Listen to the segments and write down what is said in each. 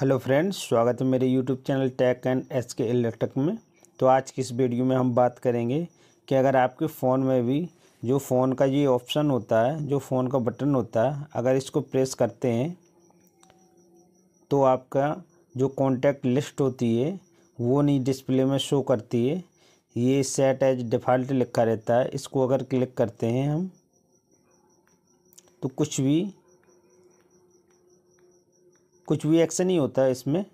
Hello friends, स्वागत है मेरे YouTube channel tech and S K electric में। तो आज की इस वीडियो में हम बात करेंगे कि अगर आपके फ़ोन में भी जो फ़ोन का ये ऑप्शन होता है, जो फ़ोन का बटन होता है, अगर इसको प्रेस करते हैं तो आपका जो कॉन्टैक्ट लिस्ट होती है, वो नहीं डिस्प्ले में शो करती है। ये सेट एज डिफ़ॉल्ट लिखा रहता है। इसको अगर क्लिक करते हैं हम तो कुछ भी कुछ भी एक्शन नहीं होता इसमें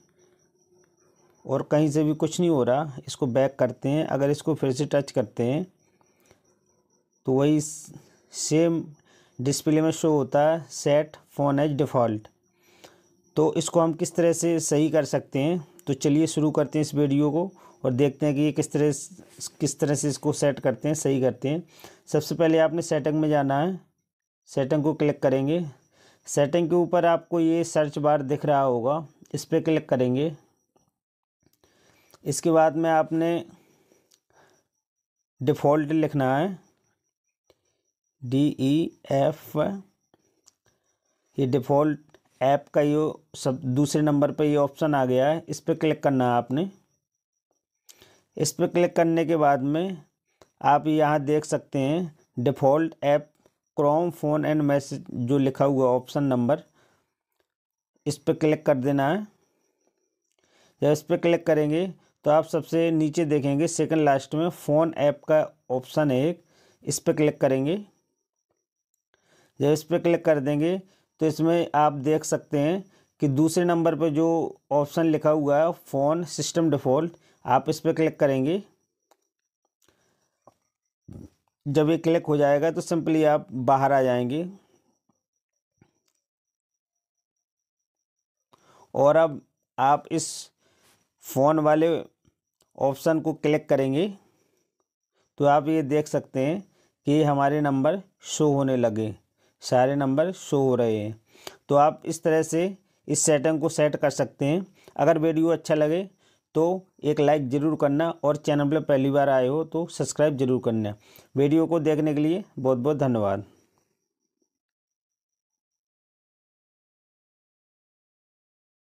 और कहीं से भी कुछ नहीं हो रहा, इसको बैक करते हैं। अगर इसको फिर से टच करते हैं तो वही सेम डिस्प्ले में शो होता है सेट फ़ोन एज डिफ़ॉल्ट तो इसको हम किस तरह से सही कर सकते हैं? तो चलिए शुरू करते हैं इस वीडियो को और देखते हैं कि ये किस तरह किस तरह से इसको सेट करते हैं, सही करते हैं। सबसे पहले आपने सेटिंग में जाना है। सेटिंग को क्लिक करेंगे। सेटिंग के ऊपर आपको ये सर्च बार दिख रहा होगा, इस पर क्लिक करेंगे। इसके बाद में आपने डिफ़ॉल्ट लिखना है। डी ई एफ़ ये डिफ़ॉल्ट ऐप का ये सब, दूसरे नंबर पे ये ऑप्शन आ गया है, इस पर क्लिक करना है आपने। इस पर क्लिक करने के बाद में आप यहाँ देख सकते हैं default app Chrome phone and message जो लिखा हुआ ऑप्शन नंबर इस पर क्लिक कर देना है। जब इस पर क्लिक करेंगे तो आप सबसे नीचे देखेंगे सेकंड लास्ट में फ़ोन ऐप का ऑप्शन है एक, इस पर क्लिक करेंगे। जब इस पर क्लिक कर देंगे तो इसमें आप देख सकते हैं कि दूसरे नंबर पर जो ऑप्शन लिखा हुआ है फ़ोन सिस्टम डिफ़ॉल्ट आप इस पर क्लिक करेंगे। जब ये क्लिक हो जाएगा तो सिंपली आप बाहर आ जाएँगे। और अब आप इस फ़ोन वाले ऑप्शन को क्लिक करेंगे तो आप ये देख सकते हैं कि हमारे नंबर शो होने लगे सारे नंबर शो हो रहे हैं। तो आप इस तरह से इस सेटिंग को सेट कर सकते हैं। अगर वीडियो अच्छा लगे तो एक लाइक ज़रूर करना और चैनल पर पहली बार आए हो तो सब्सक्राइब ज़रूर करना। वीडियो को देखने के लिए बहुत बहुत धन्यवाद।